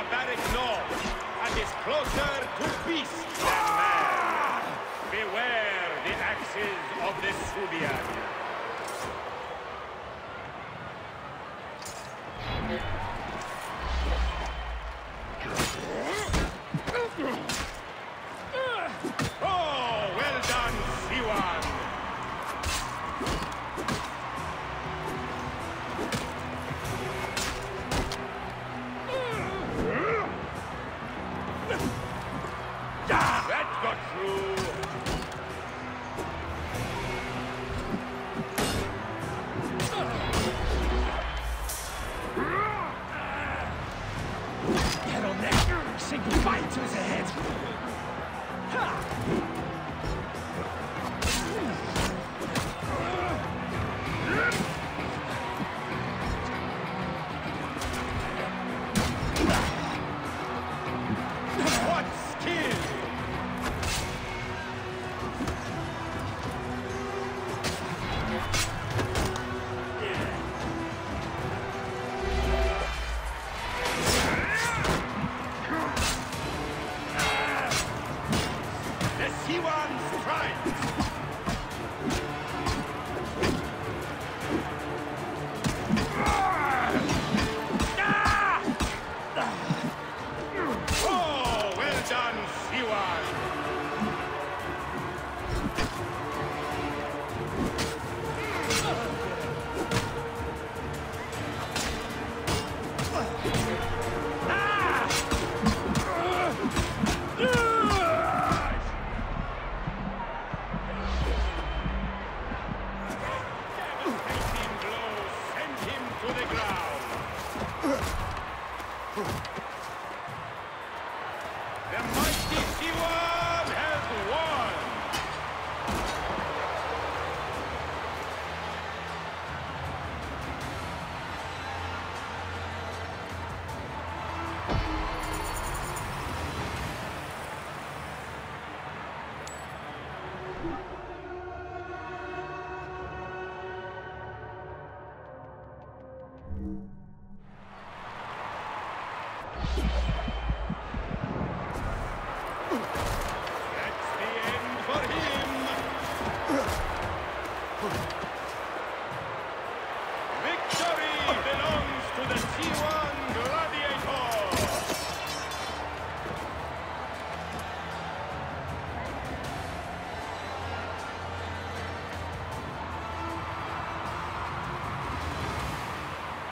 barbaric law, and is closer to peace than man. Beware the axes of the Subian. That got through. To the ground. The mighty Siwan for him!